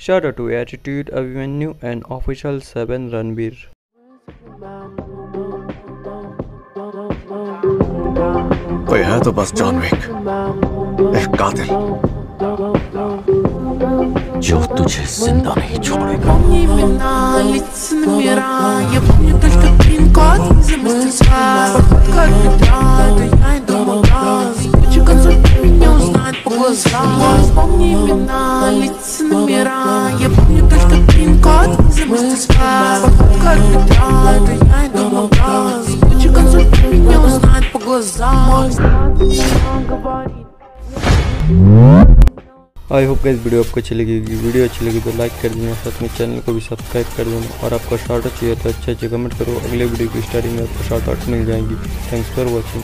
Shout out to Attitude, Avenue, and Official 7 Ranbir. कोई है तो बस जॉन विक एक कातिल जो तुझे जिंदा नहीं छोड़ेगा Помни лица номера Я помню только пин-код за мастерская Походка от метро, это я иду в магаз Ключи консульт меня узнает по глазам Говорит आई होप गाइस वीडियो आपको अच्छी लगेगी वीडियो अच्छी लगी तो लाइक कर देना साथ में चैनल को भी सब्सक्राइब कर देना और आपको शॉर्ट चाहिए तो अच्छे अच्छे कमेंट करो अगले वीडियो की स्टार्टिंग में आपको शॉर्ट आउट मिल जाएंगी थैंक्स फॉर वॉचिंग